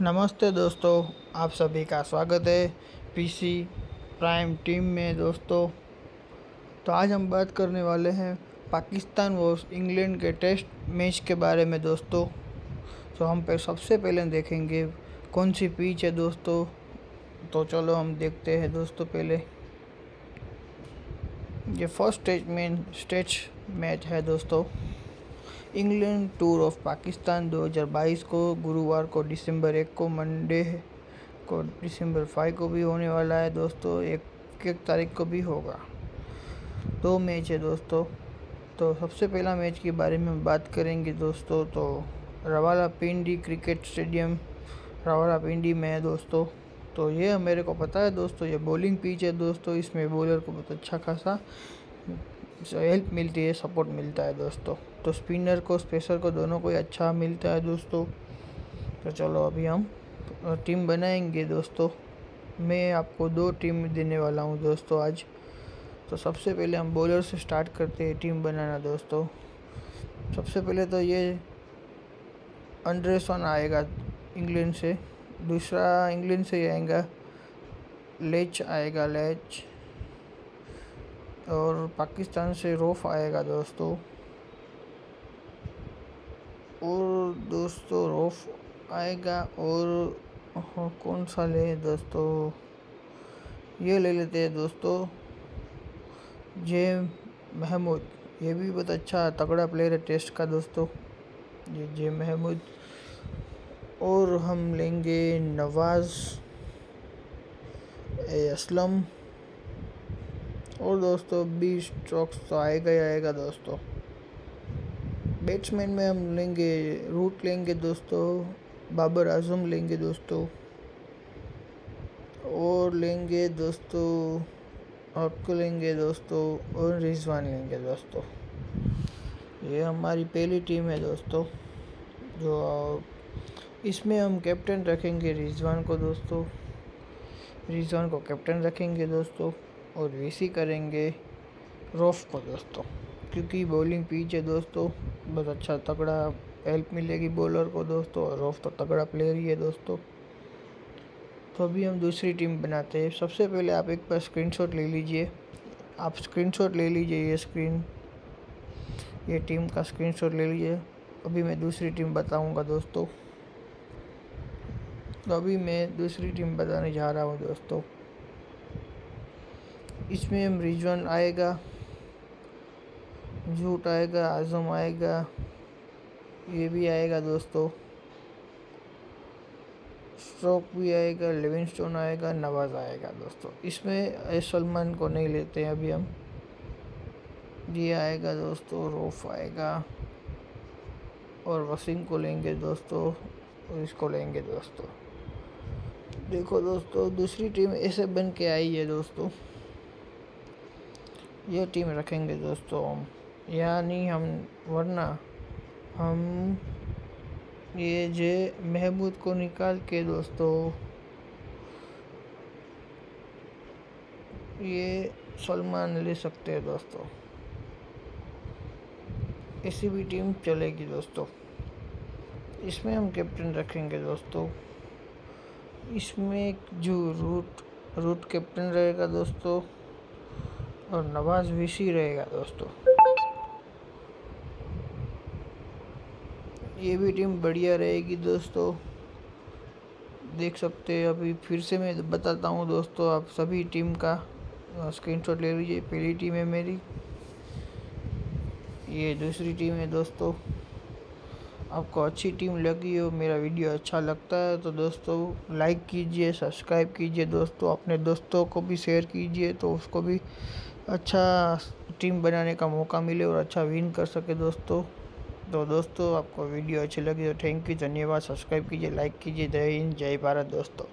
नमस्ते दोस्तों, आप सभी का स्वागत है पीसी प्राइम टीम में दोस्तों। तो आज हम बात करने वाले हैं पाकिस्तान वर्स इंग्लैंड के टेस्ट मैच के बारे में दोस्तों। तो हम पे सबसे पहले देखेंगे कौन सी पिच है दोस्तों। तो चलो हम देखते हैं दोस्तों पहले। ये फ़र्स्ट टेस्ट में स्टेज मैच है दोस्तों। इंग्लैंड टूर ऑफ़ पाकिस्तान 2022 को गुरुवार को दिसंबर एक को, मंडे को दिसंबर फाइव को भी होने वाला है। दोस्तों एक एक तारीख को भी होगा। दो मैच है दोस्तों। तो सबसे पहला मैच के बारे में बात करेंगे दोस्तों। तो रवाला पिंडी क्रिकेट स्टेडियम रवाला पिंडी में है दोस्तों। तो ये मेरे को पता है दोस्तों, ये बॉलिंग पिच है दोस्तों। इसमें बॉलर को बहुत अच्छा खासा हेल्प मिलती है सपोर्ट मिलता है दोस्तों। तो स्पिनर को स्पेसर को दोनों को ही अच्छा मिलता है दोस्तों। तो चलो अभी हम टीम बनाएँगे दोस्तों। मैं आपको दो टीम देने वाला हूँ दोस्तों आज। तो सबसे पहले हम बॉलर से स्टार्ट करते हैं टीम बनाना दोस्तों। सबसे पहले तो ये अंड्रेसन आएगा इंग्लैंड से। दूसरा इंग्लैंड से आएगा। लेच आएगा लेच और पाकिस्तान से रोफ आएगा दोस्तों। और दोस्तों रोफ आएगा और हाँ, कौन सा ले दोस्तों? ये ले लेते हैं दोस्तों। जे महमूद ये भी बहुत अच्छा तगड़ा प्लेयर है टेस्ट का दोस्तों। ये जे महमूद। और हम लेंगे नवाज़ ए असलम। और दोस्तों बीस स्ट्रोक्स तो आएगा ही आएगा दोस्तों। बैट्समैन में हम लेंगे रूट लेंगे दोस्तों, बाबर आज़म लेंगे दोस्तों। और लेंगे दोस्तों, आपको लेंगे दोस्तों, और रिजवान लेंगे दोस्तों। ये हमारी पहली टीम है दोस्तों, जो इसमें हम कैप्टन रखेंगे रिजवान को दोस्तों। रिजवान को कैप्टन रखेंगे दोस्तों। और वीसी करेंगे रोफ को दोस्तों, क्योंकि बॉलिंग पीच है दोस्तों। बहुत अच्छा तगड़ा हेल्प मिलेगी बॉलर को दोस्तों और रोफ तो तगड़ा प्लेयर ही है दोस्तों। तो अभी हम दूसरी टीम बनाते हैं। सबसे पहले आप एक बार स्क्रीनशॉट ले लीजिए। आप स्क्रीनशॉट ले लीजिए ये स्क्रीन ये टीम का स्क्रीनशॉट ले लीजिए। अभी मैं दूसरी टीम बताऊँगा दोस्तों। तो अभी मैं दूसरी टीम बताने जा रहा हूँ दोस्तों। इसमें रिजवान आएगा, झूठ आएगा, आज़म आएगा, ये भी आएगा दोस्तों। स्ट्रोक भी आएगा लिविंग स्टोन आएगा नवाज़ आएगा दोस्तों। इसमें सलमान को नहीं लेते हैं अभी हम। ये आएगा दोस्तों, रोफ आएगा। और वसीम को लेंगे दोस्तों, और इसको लेंगे दोस्तों। देखो दोस्तों, दूसरी टीम ऐसे बन के आई है दोस्तों। ये टीम रखेंगे दोस्तों। यानी हम, वरना हम ये जे महबूद को निकाल के दोस्तों, ये सलमान ले सकते हैं दोस्तों। ऐसी भी टीम चलेगी दोस्तों। इसमें हम कैप्टन रखेंगे दोस्तों। इसमें जो रूट रूट कैप्टन रहेगा दोस्तों और नवाज़ विशी रहेगा दोस्तों। ये भी टीम बढ़िया रहेगी दोस्तों। देख सकते हैं, अभी फिर से मैं बताता हूँ दोस्तों आप सभी टीम का। स्क्रीनशॉट ले लीजिए, पहली टीम है मेरी। ये दूसरी टीम है दोस्तों। आपको अच्छी टीम लगी हो, मेरा वीडियो अच्छा लगता है तो दोस्तों लाइक कीजिए सब्सक्राइब कीजिए दोस्तों। अपने दोस्तों को भी शेयर कीजिए तो उसको भी अच्छा टीम बनाने का मौका मिले और अच्छा विन कर सके दोस्तों। तो दोस्तों, आपको वीडियो अच्छी लगी तो थैंक यू धन्यवाद। सब्सक्राइब कीजिए लाइक कीजिए। जय हिंद, जय भारत दोस्तों।